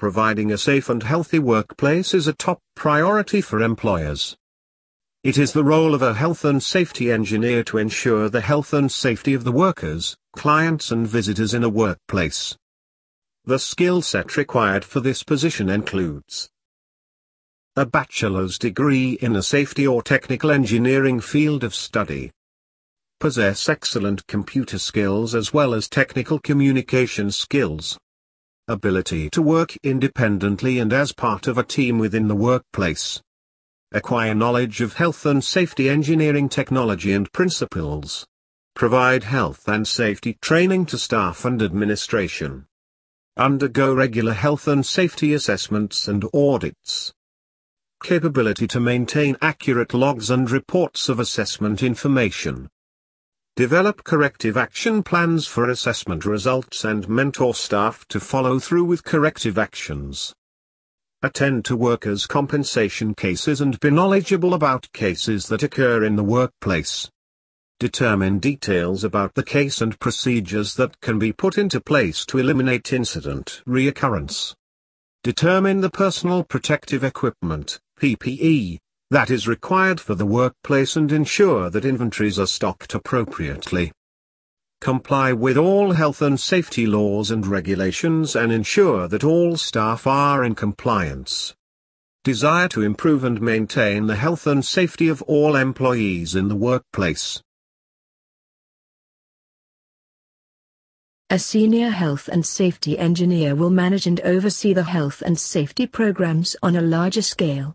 Providing a safe and healthy workplace is a top priority for employers. It is the role of a health and safety engineer to ensure the health and safety of the workers, clients and visitors in a workplace. The skill set required for this position includes a bachelor's degree in a safety or technical engineering field of study. Possess excellent computer skills as well as technical communication skills ability to work independently and as part of a team within the workplace. Acquire knowledge of health and safety engineering technology and principles. Provide health and safety training to staff and administration. Undergo regular health and safety assessments and audits. Capability to maintain accurate logs and reports of assessment information. Develop corrective action plans for assessment results and mentor staff to follow through with corrective actions. Attend to workers' compensation cases and be knowledgeable about cases that occur in the workplace. Determine details about the case and procedures that can be put into place to eliminate incident reoccurrence. Determine the personal protective equipment, PPE, that is required for the workplace and ensure that inventories are stocked appropriately. Comply with all health and safety laws and regulations and ensure that all staff are in compliance. Desire to improve and maintain the health and safety of all employees in the workplace. A senior health and safety engineer will manage and oversee the health and safety programs on a larger scale.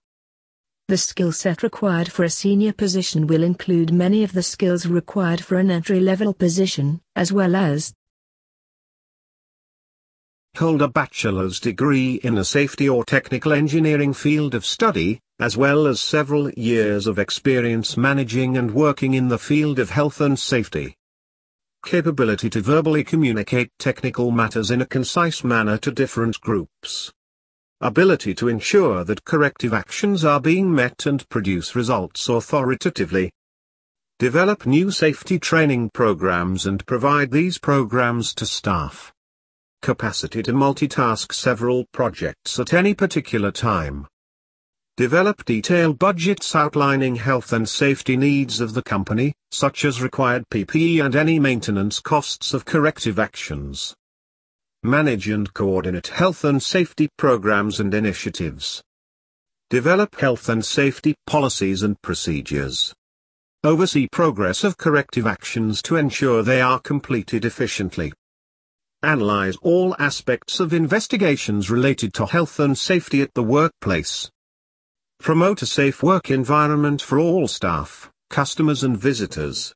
The skill set required for a senior position will include many of the skills required for an entry-level position, as well as hold a bachelor's degree in a safety or technical engineering field of study, as well as several years of experience managing and working in the field of health and safety. Capability to verbally communicate technical matters in a concise manner to different groups ability to ensure that corrective actions are being met and produce results authoritatively. Develop new safety training programs and provide these programs to staff. Capacity to multitask several projects at any particular time. Develop detailed budgets outlining health and safety needs of the company, such as required PPE and any maintenance costs of corrective actions manage and coordinate health and safety programs and initiatives. Develop health and safety policies and procedures. Oversee progress of corrective actions to ensure they are completed efficiently. Analyze all aspects of investigations related to health and safety at the workplace. Promote a safe work environment for all staff, customers and visitors.